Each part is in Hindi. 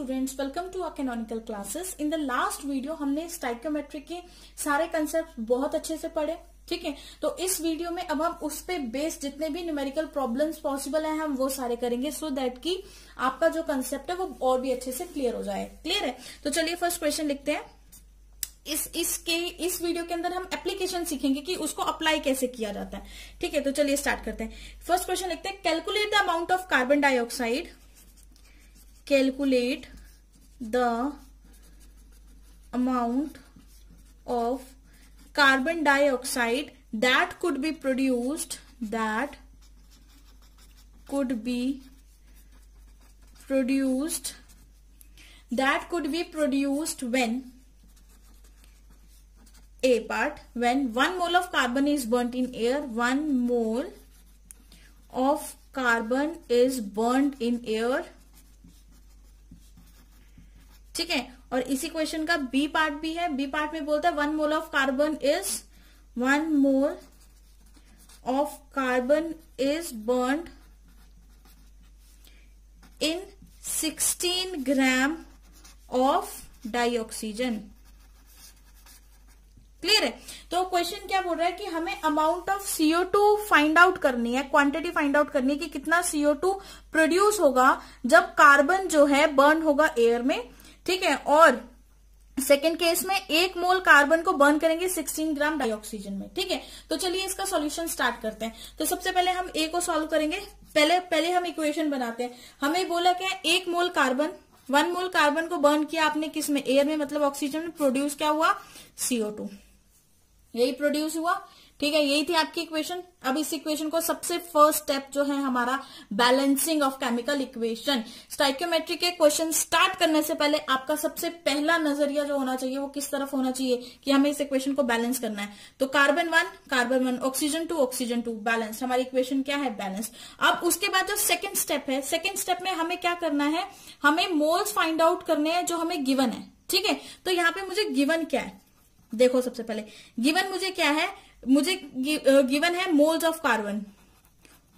Students welcome to our canonical classes in the last video हमने स्टाइकोमेट्रिक के सारे कंसेप्ट बहुत अच्छे से पढ़े, ठीक है? तो इस वीडियो में अब हम उस पे बेस्ड जितने भी न्यूमेरिकल प्रॉब्लम्स पॉसिबल है, हम वो सारे करेंगे सो so दैट कि आपका जो कंसेप्ट है वो और भी अच्छे से क्लियर हो जाए। क्लियर है? तो चलिए फ़र्स्ट क्वेश्चन लिखते हैं। इस, इसके, इस वीडियो के अंदर हम एप्लीकेशन सीखेंगे कि उसको अप्लाई कैसे किया जाता है। ठीक है? तो चलिए स्टार्ट करते हैं। फ़र्स्ट क्वेश्चन लिखते हैं। Calculate the amount of carbon dioxide calculate the amount of carbon dioxide that could be produced that could be produced that could be produced when a part when one mole of carbon is burnt in air one mole of carbon is burnt in air ठीक है? और इसी क्वेश्चन का बी पार्ट भी है। बी पार्ट में बोलता है one mole of carbon is one mole of carbon is burn in 16 gram of dioxygen clear है? तो क्वेश्चन क्या बोल रहा है कि हमें amount of CO two find out करनी है क्वांटिटी फाइंड आउट करनी है कि कितना सीओ टू प्रोड्यूस होगा जब कार्बन जो है बर्न होगा एयर में। ठीक है, और सेकेंड केस में एक मोल कार्बन को बर्न करेंगे 16 ग्राम डाइऑक्सीजन में, ठीक है? तो चलिए इसका सॉल्यूशन स्टार्ट करते हैं। तो सबसे पहले हम ए को सॉल्व करेंगे। पहले पहले हम इक्वेशन बनाते हैं। हमें बोला क्या एक mole carbon one mole carbon को बर्न किया आपने किसमें? एयर में मतलब ऑक्सीजन में प्रोड्यूस क्या हुआ? सीओ टू यही प्रोड्यूस हुआ। ठीक है, यही थी आपकी इक्वेशन अब इस इक्वेशन को सबसे फ़र्स्ट स्टेप जो है हमारा balancing of chemical equation stoichiometry के क्वेश्चन स्टार्ट करने से पहले आपका सबसे पहला नज़रिया जो होना चाहिए वो किस तरफ़ होना चाहिए कि हमें इस इक्वेशन को बैलेंस करना है? तो carbon one carbon one oxygen two oxygen two balance हमारी इक्वेशन क्या है? बैलेंस अब उसके बाद जो सेकेंड स्टेप है सेकेंड स्टेप में हमें क्या करना है? हमें मोल्स फाइंड आउट करने हैं जो हमें गिवन है. ठीक है? तो यहाँ पे मुझे गिवन क्या है? देखो सबसे पहले गिवन मुझे क्या है? मुझे गिवन है moles of carbon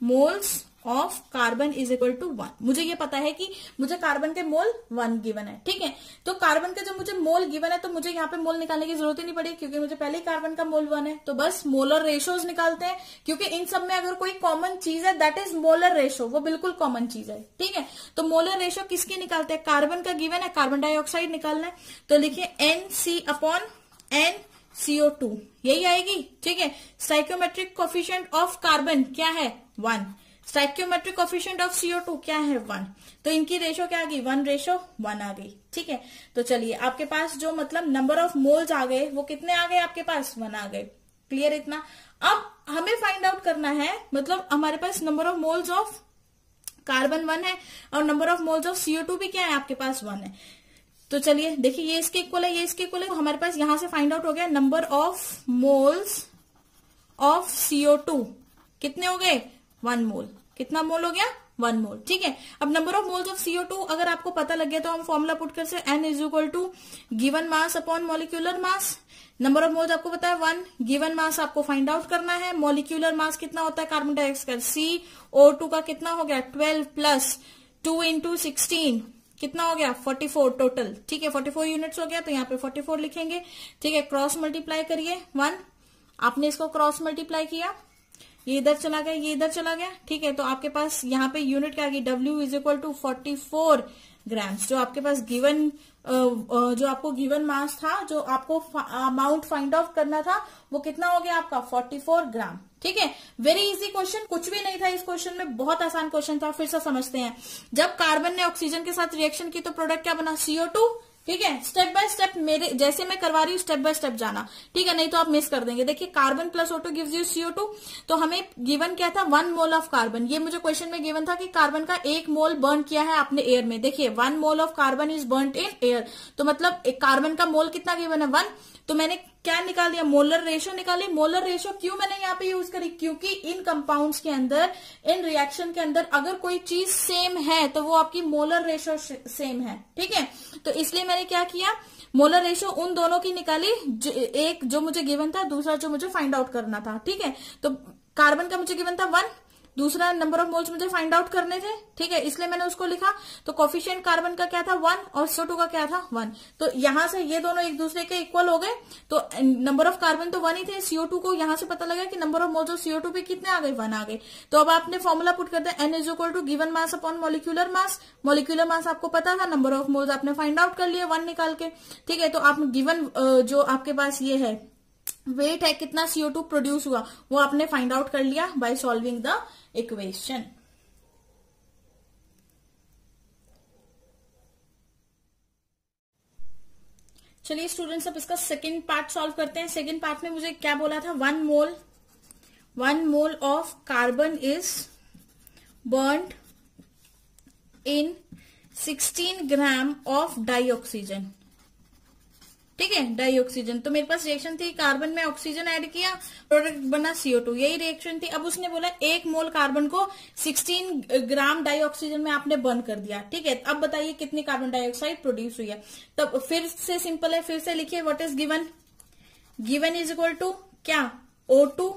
moles of carbon is equal to one मुझे ये पता है कि मुझे कार्बन के मोल वन गिवन है, ठीक है? तो कार्बन का जब मुझे मोल गिवन है तो मुझे यहाँ पे मोल निकालने की ज़रूरत ही नहीं पड़ी, क्योंकि मुझे पहले ही कार्बन का मोल वन है। तो बस मोलर रेशोज निकालते हैं, क्योंकि इन सब में अगर कोई कॉमन चीज़ है दैट इज़ मोलर रेशो वो बिल्कुल कॉमन चीज़ है, ठीक है? तो मोलर रेशो किसकी निकालते हैं? कार्बन का गिवन है कार्बन डाइऑक्साइड निकालना है। तो लिखिए N C upon N CO two यही आएगी, ठीक है? साइक्योमेट्रिक कोफिशियंट ऑफ़ कार्बन क्या है? One stoichiometric coefficient of CO two क्या है? वन तो इनकी रेशो क्या आ गई? वन रेशो वन आ गई, ठीक है? तो चलिए, आपके पास जो मतलब नंबर ऑफ़ मोल्स आ गए, वो कितने आ गए आपके पास? वन आ गए। क्लियर इतना? अब हमें फाइंड आउट करना है मतलब हमारे पास number of moles of carbon one है और number of moles of CO two भी क्या है? आपके पास वन है। तो चलिए, देखिए, ये इसके इक्वल है, ये इसके इक्वल है तो हमारे पास यहाँ से फाइंड आउट हो गया number of moles of CO two कितने हो गए? वन मोल कितना मोल हो गया? वन मोल ठीक है? अब number of moles of CO two अगर आपको पता लग गया तो हम फॉर्मुला पुट कर से N is equal to given mass upon molecular mass number of moles आपको पता है? वन गिवन मास आपको फाइंड आउट करना है। मोलिक्यूलर मास कितना होता है? Carbon dioxide C O two का कितना हो गया? Twelve plus two into sixteen कितना हो गया? 44 टोटल ठीक है? 44 यूनिट्स हो गया तो यहाँ पे 44 लिखेंगे। ठीक है क्रॉस मल्टीप्लाई करिए। वन आपने इसको क्रॉस मल्टीप्लाई किया। ये इधर चला गया, ये इधर चला गया, ठीक है? तो आपके पास यहाँ पे यूनिट क्या गई? W is equal to forty four grams जो आपके पास गिवन जो आपको गिवन मास था, जो आपको अमाउंट फाइंड आउट करना था, वो कितना हो गया आपका? 44 ग्राम ठीक है? वेरी इजी क्वेश्चन कुछ भी नहीं था इस क्वेश्चन में, बहुत आसान क्वेश्चन था, फिर से समझते हैं। जब कार्बन ने ऑक्सीजन के साथ रिएक्शन की तो प्रोडक्ट क्या बना? सीओ टू ठीक है? स्टेप बाय स्टेप मेरे, जैसे मैं करवा रही हूँ स्टेप बाय स्टेप जाना। ठीक है? नहीं तो आप मिस कर देंगे। देखिए carbon plus O two gives you CO two तो हमें गिवन क्या था? वन मोल ऑफ़ कार्बन ये मुझे क्वेश्चन में गिवन था कि कार्बन का एक मोल बर्न किया है आपने एयर में। देखिए one mole of carbon is burn in air तो मतलब कार्बन का मोल कितना गिवन है? वन तो मैंने क्या निकाल दिया? मोलर रेशो निकाली मोलर रेशो क्यों मैंने यहाँ पे यूज़ करी? क्योंकि इन कंपाउंड्स के अंदर इन रिएक्शन के अंदर अगर कोई चीज़ सेम है तो वो आपकी मोलर रेशो सेम है। ठीक है? तो इसलिए मैंने क्या किया? मोलर रेशो उन दोनों की निकाली जो, एक जो मुझे गिवन था दूसरा जो मुझे फाइंड आउट करना था। ठीक है? तो कार्बन का मुझे गिवन था वन दूसरा नंबर ऑफ़ मोल्स मुझे फाइंड आउट करने थे, ठीक है? इसलिए मैंने उसको लिखा। तो कॉफिशियंट कार्बन का क्या था? वन और सीओ का क्या था? वन तो यहाँ से ये दोनों एक दूसरे के इक्वल हो गए। तो नंबर ऑफ़ कार्बन तो वन ही थे। सीओ को यहाँ से पता लगा कि number of moles of CO पे कितने आ गए? वन आ गए। तो अब आपने फॉर्मुला पुट कर दिया N is equal to given mass upon molecular mass molecular mass आपको पता था। नंबर ऑफ़ मोल्स आपने फाइंड आउट कर लिया वन निकाल के। ठीक है? तो आप गिवन जो आपके पास ये है वेट है, कितना सीओ टू प्रोड्यूस हुआ, वो आपने फाइंड आउट कर लिया बाय सॉल्विंग द इक्वेशन चलिए स्टूडेंट्स अब इसका सेकेंड पार्ट सॉल्व करते हैं। सेकेंड पार्ट में मुझे क्या बोला था? One mole one mole of carbon is burn in 16 gram of dioxygen ठीक है? डाई ऑक्सीजन तो मेरे पास रिएक्शन थी कार्बन में ऑक्सीजन ऐड किया प्रोडक्ट बना सीओ टू यही रिएक्शन थी। अब उसने बोला, एक मोल कार्बन को 16 ग्राम डाइऑक्सीजन में आपने बर्न कर दिया। ठीक है? अब बताइए कितनी कार्बन डाइऑक्साइड प्रोड्यूस हुई है। तब फिर से सिंपल है, फिर से लिखिए what is given given is equal to क्या? ओ टू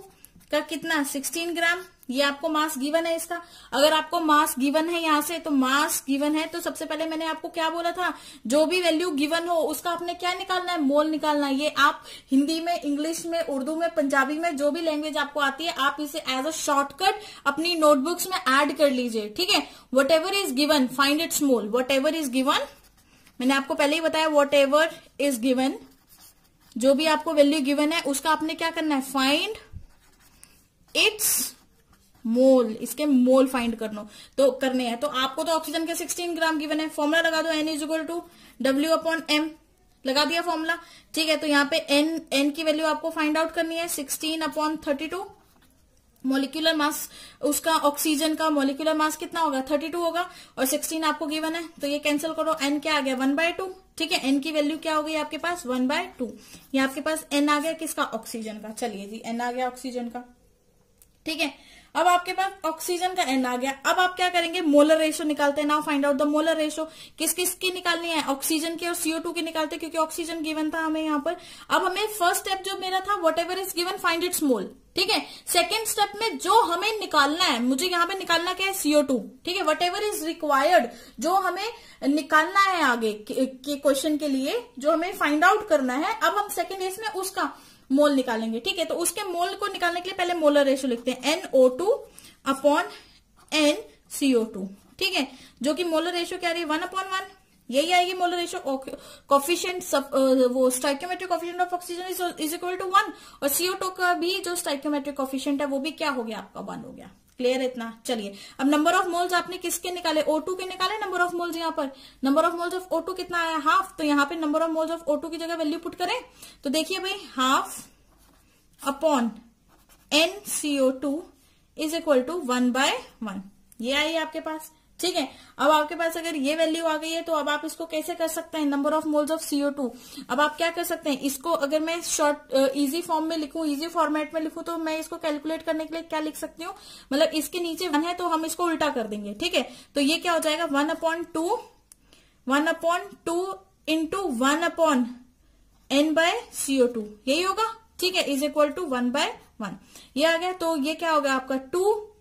का कितना? 16 ग्राम ये आपको मास गिवन है इसका। अगर आपको मास गिवन है यहाँ से तो मास गिवन है। तो सबसे पहले मैंने आपको क्या बोला था? जो भी वैल्यू गिवन हो, उसका आपने क्या निकालना है? मोल निकालना है। ये आप हिंदी में इंग्लिश में, उर्दू में, पंजाबी में, जो भी लैंग्वेज आपको आती है, आप इसे एज अ शॉर्टकट अपनी नोटबुक्स में एड कर लीजिए। ठीक है? Whatever is given find its mole whatever is given मैंने आपको पहले ही बताया वट एवर इज़ गिवन जो भी आपको वैल्यू गिवन है, उसका आपने क्या करना है? फाइंड इट्स मोल, इसके मोल फाइंड करना। तो करने हैं। तो आपको तो ऑक्सीजन के 16 ग्राम गिवन है। फॉर्मूला लगा दो N is equal to W upon M लगा दिया फॉर्मूला ठीक है तो यहाँ पे एन एन की वैल्यू आपको फाइंड आउट करनी है। 16 upon thirty two molecular mass उसका ऑक्सीजन का मोलिकुलर मास कितना होगा? 32 होगा। और 16 आपको गिवन है। तो ये कैंसिल करो। एन क्या आ गया? वन बाय टू ठीक है एन की वैल्यू क्या हो गई आपके पास? वन बाय टू ये आपके पास एन आ गया किसका? ऑक्सीजन का। चलिए जी एन आ गया ऑक्सीजन का। ठीक है अब आपके पास ऑक्सीजन का एन आ गया। अब आप क्या करेंगे? मोलर रेशो निकालते हैं। Now find out the molar ratio किस किस की निकालनी है? ऑक्सीजन की और सीओ टू की निकालते क्योंकि ऑक्सीजन गिवन था हमें यहाँ पर। अब हमें फ़र्स्ट स्टेप जो मेरा था whatever is given find its mole ठीक है? सेकेंड स्टेप में जो हमें निकालना है, मुझे यहाँ पे निकालना क्या है? सीओ टू ठीक है? वट एवर इज़ रिक्वायर्ड जो हमें निकालना है आगे के क्वेश्चन के लिए, जो हमें फाइंड आउट करना है, अब हम सेकेंड केस में उसका मोल निकालेंगे, ठीक है? तो उसके मोल को निकालने के लिए पहले मोलर रेशो लिखते हैं। NO two upon N CO two ठीक है? जो कि मोलर रेशो क्या रही है? वन अपॉन वन यही आएगी मोलर रेशो। कॉफिशियंट सब वो stoichiometric coefficient of oxygen is equal to one और सीओ टू का भी जो स्टाइक्योमेट्रिक कॉफिशियंट है, वो भी क्या हो गया? आपका वन हो गया। क्लियर इतना। चलिए, अब नंबर ऑफ़ मोल्स आपने किसके निकाले? O2 के निकाले नंबर ऑफ़ मोल्स यहाँ पर। Number of moles of O2 कितना आया? हाफ़ तो यहाँ पे number of moles of O2 की जगह वैल्यू पुट करें। तो देखिए भाई half upon N CO two is equal to one by one ये आई आपके पास। ठीक है? अब आपके पास अगर ये वैल्यू आ गई है तो अब आप इसको कैसे कर सकते हैं? Number of moles of CO two अब आप क्या कर सकते हैं? इसको अगर मैं शॉर्ट इजी फॉर्म में लिखूं इजी फॉर्मेट में लिखूं तो मैं इसको कैलकुलेट करने के लिए क्या लिख सकती हूँ? मतलब इसके नीचे वन है तो हम इसको उल्टा कर देंगे, ठीक है? तो ये क्या हो जाएगा? One upon two one upon two into one upon N by CO two यही होगा? ठीक है? Is equal to one by one ये आ गया? तो ये क्या होगा आपका? टू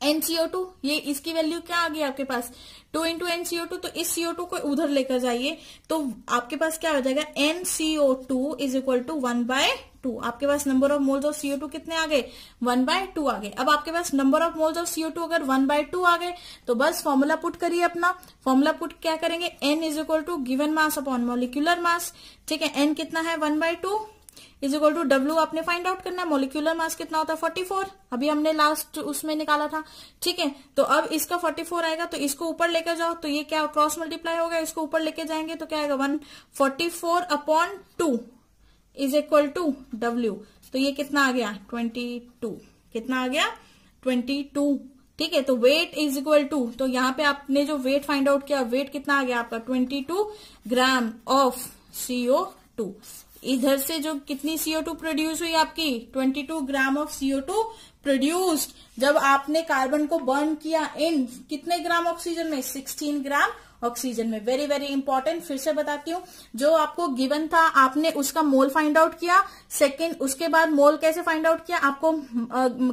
एनसीओ टू ये इसकी वैल्यू क्या आ गई आपके पास? Two into N CO two तो इस सीओ टू को उधर लेकर जाइए तो आपके पास क्या हो जाएगा? N CO two is equal to one by two आपके पास number of moles of CO two कितने आ गए? वन बाय टू आ गए। अब आपके पास number of moles of CO two अगर वन बाय टू आ गए तो बस फॉर्मूला पुट करिए अपना। फॉर्मूला पुट क्या करेंगे? N is equal to given mass upon molecular mass ठीक है एन कितना है? One by two is equal to W आपने फाइंड आउट करना मोलिकुलर मास कितना होता है? Forty four. अभी हमने लास्ट उसमें निकाला था। ठीक है तो अब इसका फोर्टी फोर आएगा तो इसको ऊपर लेकर जाओ तो ये क्या क्रॉस मल्टीप्लाई होगा? इसको ऊपर लेके जाएँगे तो क्या आएगा? One forty four upon two is equal to W तो ये कितना आ गया? ट्वेंटी टू कितना आ गया? ट्वेंटी टू ठीक है तो वेट इज़ इक्वल टू तो यहाँ पे आपने जो वेट फाइंड आउट किया वेट कितना आ गया आपका? Twenty two gram of CO two इधर से जो कितनी सीओ टू प्रोड्यूस हुई आपकी? 22 gram of CO two produced जब आपने कार्बन को बर्न किया इन कितने ग्राम ऑक्सीजन में? 16 ग्राम ऑक्सीजन में। वेरी वेरी इंपॉर्टेंट फिर से बताती हूँ, जो आपको गिवन था, आपने उसका मोल फाइंड आउट किया सेकेंड उसके बाद मोल कैसे फाइंड आउट किया, आपको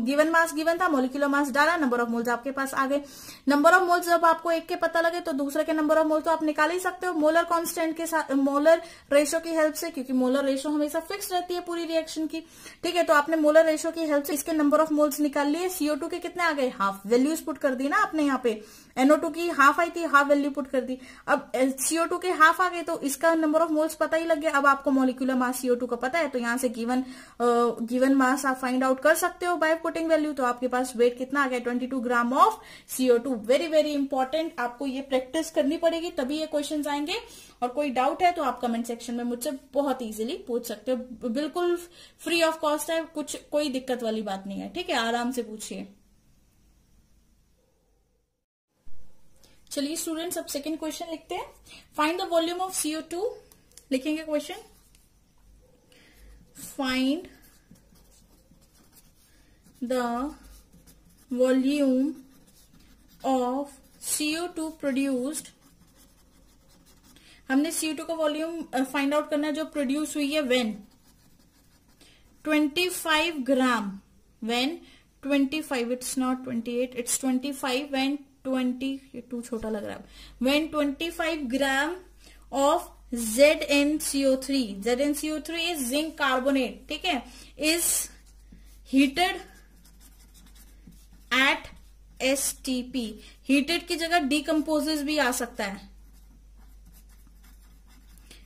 गिवन मास गिवन था मोलिकुलर मास डाला नंबर ऑफ़ मोल्स आपके पास आ गए। नंबर ऑफ़ मोल्स जब आपको एक के पता लगे तो दूसरे के नंबर ऑफ़ मोल तो आप निकाल ही सकते हो मोलर कॉन्स्टेंट के साथ मोलर रेशो की हेल्प से, क्योंकि मोलर रेशो हमेशा फिक्स रहती है पूरी रिएक्शन की। ठीक है तो आपने मोलर रेशो की हेल्प से इसके नंबर ऑफ़ मोल्स निकाल लिए सीओ के कितने आ गए? हाफ़ वैल्यूज़ पुट कर दी ना आपने यहाँ पे। एनओ टू की हाफ़ आई थी, हाफ़ वैल्यू पुट कर दी। अब सीओ टू के हाफ़ आ गए तो इसका नंबर ऑफ़ मोल्स पता ही लग गया। अब आपको मोलिकुलर मास सीओ टू का पता है तो यहाँ से गिवन गिवन मास आप फाइंड आउट कर सकते हो बाय पुटिंग वैल्यू तो आपके पास वेट कितना आ गया? Twenty gram of CO very very important आपको ये प्रैक्टिस करनी पड़ेगी, तभी ये क्वेश्चन आएँगे। और कोई डाउट है तो आप कमेंट सेक्शन में मुझसे बहुत इजीली पूछ सकते हो। बिल्कुल फ्री ऑफ़ कॉस्ट है, कुछ, कोई दिक्कत वाली बात नहीं है, ठीक है? आराम से पूछिए। चलिए स्टूडेंट्स अब सेकेंड क्वेश्चन लिखते हैं। Find the volume of CO two लिखेंगे question find the volume of CO two produced हमने सी टू का वॉल्यूम फाइंड आउट करना जो प्रोड्यूस हुई है when 25 gram when 25 it's not 28 it's 25 when 20 ये टू छोटा लग रहा है। When 25 gram of Z N CO three Z N CO three is zinc carbonate ठीक है is heated at S T P heated की जगह डिकम्पोजेज भी आ सकता है।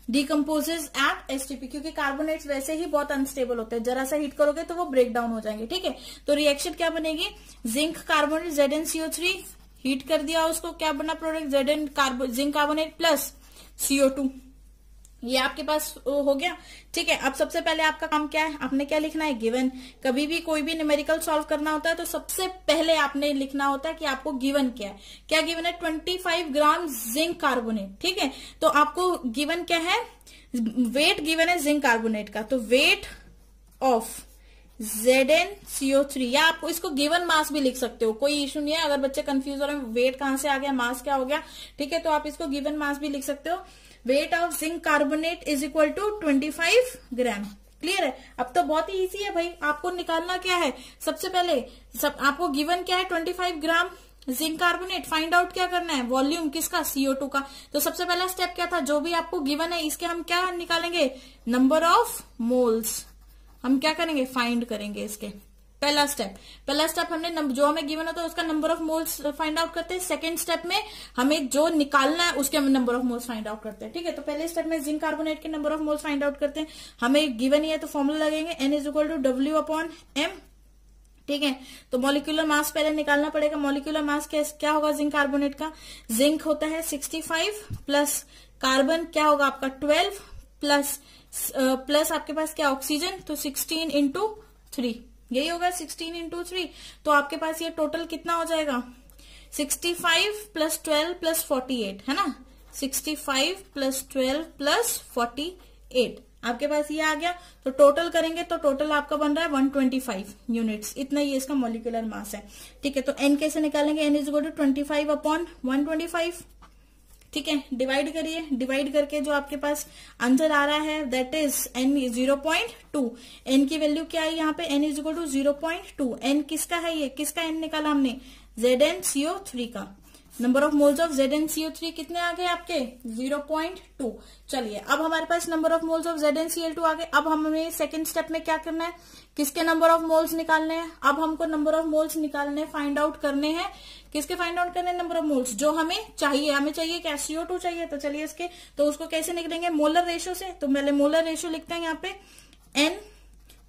डिकम्पोजेज एट एसटीपी क्योंकि कार्बोनेट्स वैसे ही बहुत अनस्टेबल होते हैं। जरा सा हीट करोगे तो वो ब्रेक डाउन हो जाएँगे, ठीक है? तो रिएक्शन क्या बनेगी? Zinc carbonate Z N CO three heat कर दिया उसको, क्या बना product Z N carbo zinc carbonate plus CO two ये आपके पास हो गया। ठीक है, अब सबसे पहले आपका काम क्या है? आपने क्या लिखना है? गिवन कभी भी कोई भी न्यूमेरिकल सॉल्व करना होता है तो सबसे पहले आपने लिखना होता है कि आपको गिवन क्या है। क्या गिवन है? 25 ग्राम जिंक कार्बोनेट ठीक है तो आपको गिवन क्या है? वेट गिवन है जिंक कार्बोनेट का। तो weight of Z N CO three या आपको इसको गिवन मास भी लिख सकते हो। कोई इशू नहीं है। अगर बच्चे कंफ्यूज हो रहे हैं वेट कहाँ से आ गया मास क्या हो गया, ठीक है? तो आप इसको गिवन मास भी लिख सकते हो। Weight of zinc carbonate is equal to twenty five gram clear है? अब तो बहुत ही इजी है भाई। आपको निकालना क्या है? सबसे पहले, सब, आपको गिवन क्या है? Twenty five gram zinc carbonate find out क्या करना है? वॉल्यूम किसका? सीओ टू का। तो सबसे पहला स्टेप क्या था? जो भी आपको गिवन है, इसके हम क्या निकालेंगे? नंबर ऑफ़ मोल्स हम क्या करेंगे? फाइंड करेंगे इसके। पहला स्टेप पहला स्टेप हमने जो हमें गिवन होता है उसका number of moles find out करते हैं। सेकंड स्टेप में हमें जो निकालना है उसके number of moles find out करते हैं। ठीक है तो पहले स्टेप में जिंक कार्बोनेट के number of moles find out करते हैं। हमें गिवन ही है तो फॉर्मूला लगेंगे। N is equal to W upon M ठीक है तो मॉलिक्यूलर मास पहले निकालना पड़ेगा। मॉलिक्यूलर मास क्या होगा जिंक कार्बोनेट का? जिंक होता है 65 प्लस कार्बन क्या होगा आपका? 12 प्लस प्लस आपके पास क्या ऑक्सीजन तो 16 इंटू थ्री यही होगा सिक्सटीन इंटू थ्री तो आपके पास ये टोटल कितना हो जाएगा? Sixty five plus twelve plus forty eight है ना? Sixty five plus twelve plus forty eight आपके पास ये आ गया। तो टोटल करेंगे तो टोटल आपका बन रहा है 125 यूनिट्स इतना ही इसका मोलिकुलर मास है। ठीक है तो एन कैसे निकालेंगे? N is go to twenty five upon one twenty five ठीक है डिवाइड करिए डिवाइड करके जो आपके पास आंसर आ रहा है that is N zero point two N की वैल्यू क्या है यहाँ पे? N is equal to zero point two N किसका है ये? किसका एन निकाला हमने? जेड एन सीओ थ्री का। Number of moles of Z N CO three कितने आ गए आपके? ज़ीरो पॉइंट टू चलिए, अब हमारे पास number of moles of Z N two आ गए। अब हमें सेकंड स्टेप में क्या करना है? किसके नंबर ऑफ़ मोल्स निकालने हैं? अब हमको नंबर ऑफ़ मोल्स निकालने फाइंड आउट करने हैं। किसके फाइंड आउट करने नंबर ऑफ़ मोल्स जो हमें चाहिए। हमें चाहिए क्या? सीओ टू चाहिए। तो चलिए इसके तो उसको कैसे निकलेंगे? मोलर रेशियो से। तो पहले मोलर रेशियो लिखते हैं यहाँ पे। N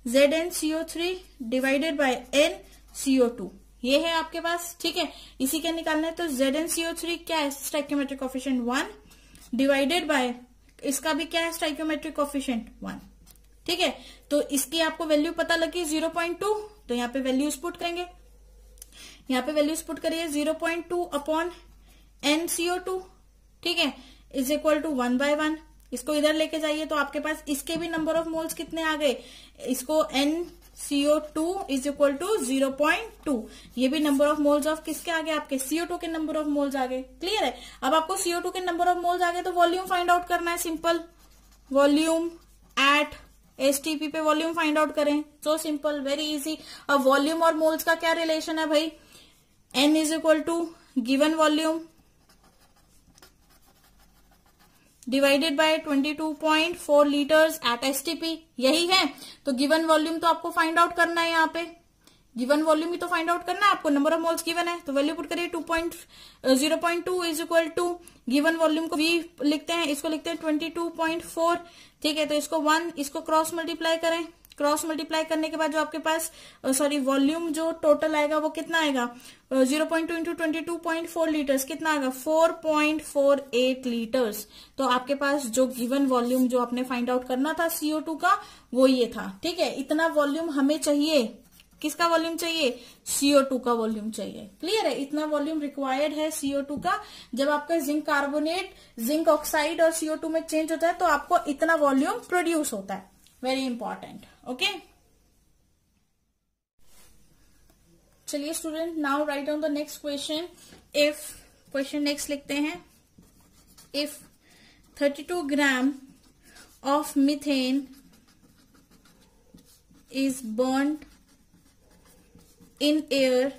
Z N CO three divided by N CO two ये है आपके पास, ठीक है? इसी के निकालना है तो जेड एन सीओ थ्री क्या है? Stoichiometric coefficient one divided by इसका भी क्या है? स्टाइक्योमेट्रिक ऑफिशियंट वन ठीक है? तो इसकी आपको वैल्यू पता लगी ज़ीरो पॉइंट टू तो यहाँ पे वैल्यूज़ पुट करेंगे। यहाँ पे वैल्यूज़ पुट करिए zero point two upon N CO two ठीक है? Is equal to one by one इसको इधर लेके जाइए तो आपके पास इसके भी नंबर ऑफ़ मोल्स कितने आ गए? इसको N CO two is equal to zero point two ये भी नंबर ऑफ़ मोल्स ऑफ़ किसके आगे? आपके सीओ टू के नंबर ऑफ़ मोल्स आगे। क्लियर है? अब आपको सीओ टू के नंबर ऑफ़ मोल्स आगे तो वॉल्यूम फाइंड आउट करना है सिंपल वॉल्यूम एट एसटीपी पे वॉल्यूम फाइंड आउट करें। सो सिंपल वेरी इजी अब वॉल्यूम और मोल्स का क्या रिलेशन है भाई? N is equal to given volume divided by 22.4 litres at STP यही है। तो गिवन वॉल्यूम तो आपको फाइंड आउट करना है यहाँ पे। गिवन वॉल्यूम ही तो फाइंड आउट करना है। आपको नंबर ऑफ़ मोल्स गिवन है। तो वैल्यू पुट करिए two point zero point two is equal to given volume को वी लिखते हैं। इसको लिखते हैं ट्वेंटी टू पॉइंट फोर ठीक है तो इसको वन इसको क्रॉस मल्टीप्लाई करें। क्रॉस मल्टीप्लाई करने के बाद जो आपके पास सॉरी वॉल्यूम जो टोटल आएगा वो कितना आएगा? Zero point two into twenty two point four litres कितना आएगा? Four point four eight litres तो आपके पास जो गिवन वॉल्यूम जो आपने फाइंड आउट करना था सीओ टू का, वो ये था। ठीक है? इतना वॉल्यूम हमें चाहिए। किसका वॉल्यूम चाहिए? सीओ टू का वॉल्यूम चाहिए। क्लियर है? इतना वॉल्यूम रिक्वायर्ड है सीओ टू का। जब आपका जिंक कार्बोनेट जिंक ऑक्साइड और सीओ टू में चेंज होता है तो आपको इतना वॉल्यूम प्रोड्यूस होता है। वेरी इंपॉर्टेंट ओके चलिए student now write on the next question if question next लिखते हैं. If 32 gram of methane is burn in air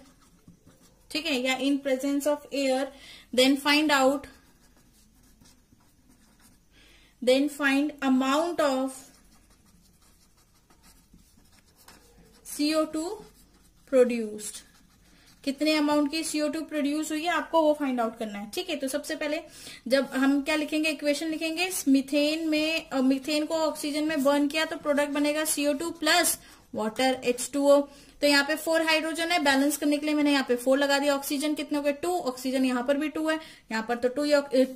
ठीक है, या in presence of air then find out then find amount of CO two produced कितने अमाउंट की सीओ टू प्रोड्यूस हुई है, आपको वो फाइंड आउट करना है। ठीक है तो सबसे पहले जब हम क्या लिखेंगे? इक्वेशन लिखेंगे। मिथेन में मिथेन को ऑक्सीजन में बर्न किया तो प्रोडक्ट बनेगा CO two plus water H two O तो यहाँ पे फोर हाइड्रोजन है बैलेंस करने के लिए मैंने यहाँ पे फोर लगा दिया ऑक्सीजन कितने हो गए? टू ऑक्सीजन यहाँ पर भी टू है। यहाँ पर तो टू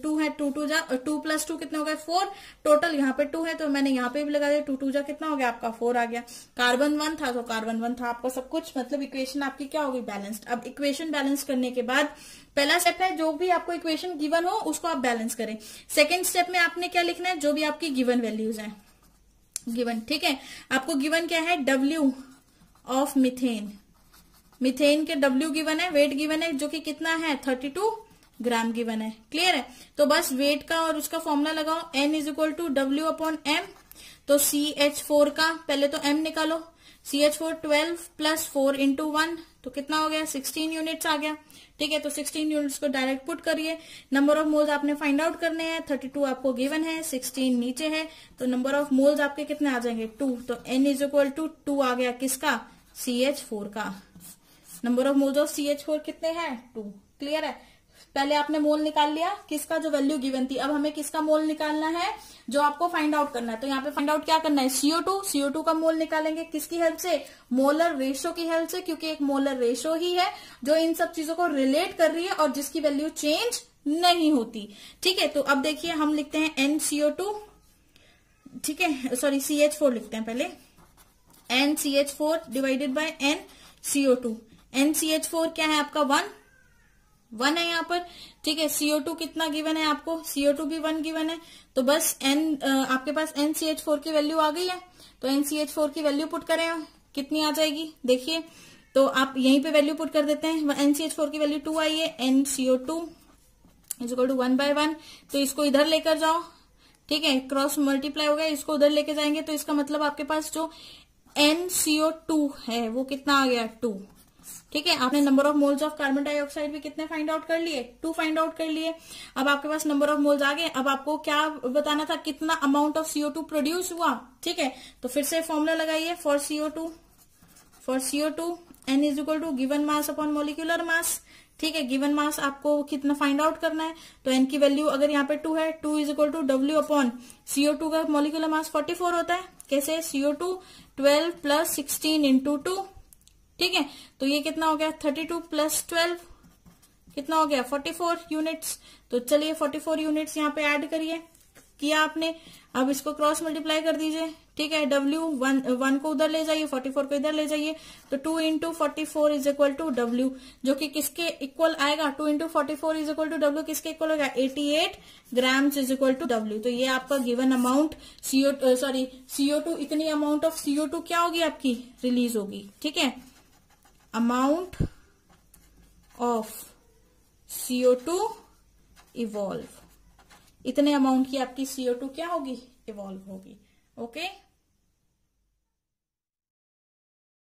टू है टू टू जा टू प्लस टू कितने हो गए? फोर टोटल यहाँ पे टू है तो मैंने यहाँ पे भी लगा दिया टू टू जा, कितना हो गया? आपका फोर आ गया। कार्बन वन था तो कार्बन वन था आपका सब कुछ। मतलब इक्वेशन आपकी क्या होगी? बैलेंस्ड अब इक्वेशन बैलेंस करने के बाद, पहला स्टेप है, जो भी आपको इक्वेशन गिवन हो, उसको आप बैलेंस करें। सेकेंड स्टेप में आपने क्या लिखना है? जो भी आपकी गिवन वैल्यूज़ है। गिवन ठीक है? आपको गिवन क्या है? डब्ल्यू ऑफ़ मिथेन मिथेन के डब्ल्यू गिवन है वेट गिवन है, जो कि कितना है? थर्टी टू ग्राम गिवन है. क्लियर है? तो बस वेट का और उसका फॉर्मूला लगाओ. N is equal to W upon M तो सी एच फोर का, पहले तो एम निकालो. C H four twelve plus four into one तो कितना हो गया? सिक्सटीन यूनिट्स आ गया. ठीक है? तो 16 यूनिट्स को डायरेक्ट पुट करिए. नंबर ऑफ़ मोल्स आपने फाइंड आउट करने हैं. 32 आपको गिवन है. 16 नीचे है. तो नंबर ऑफ़ मोल्स आपके कितने आ जाएँगे? टू तो N is equal to two आ गया किसका? सी एच फोर का। Number of moles of C H four कितने हैं? टू क्लियर है? पहले आपने मोल निकाल लिया, किसका जो वैल्यू गिवन थी। अब हमें किसका मोल निकालना है? जो आपको फाइंड आउट करना है। तो यहाँ पे फाइंड आउट क्या करना है? सीओ टू सीओ टू का मोल निकालेंगे किसकी हेल्प से? मोलर रेशो की हेल्प से, क्योंकि एक मोलर रेशो ही है, जो इन सब चीज़ों को रिलेट कर रही है और जिसकी वैल्यू चेंज नहीं होती। ठीक है? तो अब देखिए, हम लिखते हैं एन सीओ टू ठीक है? सॉरी सी एच फोर लिखते हैं पहले। N C H four divided by N CO two N C H four क्या है आपका? वन वन है यहाँ पर। ठीक है सीओ टू कितना गिवन है आपको? सीओ टू भी वन गिवन है। तो बस एन आपके पास एन सी एच फोर की वैल्यू आ गई है। तो एन सी एच फोर की वैल्यू पुट करें कितनी आ जाएगी? देखिए तो आप यहीं पे वैल्यू पुट कर देते हैं। एन सी एच फोर की वैल्यू टू आई है। N CO two is equal to one by one तो इसको इधर लेकर जाओ। ठीक है क्रॉस मल्टीप्लाई हो गया। इसको उधर लेके जाएँगे। तो इसका मतलब आपके पास जो एन सीओ टू है, वो कितना आ गया? टू ठीक है, आपने number of moles of carbon dioxide भी कितने फाइंड आउट कर लिए? टू फाइंड आउट कर लिए। अब आपके पास नंबर ऑफ़ मोल्स आ गए, अब आपको क्या बताना था, कितना amount of CO two produce हुआ? ठीक है तो फिर से फॉर्मूला लगाइए for CO two for CO two N is equal to given mass upon molecular mass ठीक है गिवन मास आपको कितना फाइंड आउट करना है? तो एन की वैल्यू अगर यहाँ पे टू है two is equal to W upon CO two का मोलिकुलर मास फोर्टी फोर होता है। कैसे? CO two twelve plus sixteen into two, ठीक है? तो ये कितना हो गया? थर्टी टू प्लस ट्वेल्व, कितना हो गया? Forty four units. तो चलिए फोर्टी फोर यूनिट्स यहाँ पे ऐड करिए। किया आपने, अब इसको क्रॉस मल्टीप्लाई कर दीजिए। ठीक है डब्ल्यू वन वन को उधर ले जाइए फोर्टी फोर को इधर ले जाइए तो two into forty four is equal to W जो कि किसके इक्वल आएगा? Two into forty four is equal to W किसके इक्वल होगा? Eighty eight grams is equal to W तो ये आपका given amount CO sorry CO two इतनी अमाउंट ऑफ़ सीओ टू क्या होगी आपकी? रिलीज़ होगी। ठीक है? Amount of CO two evolve इतने अमाउंट की आपकी सीओ टू क्या होगी? इवॉल्व होगी। ओके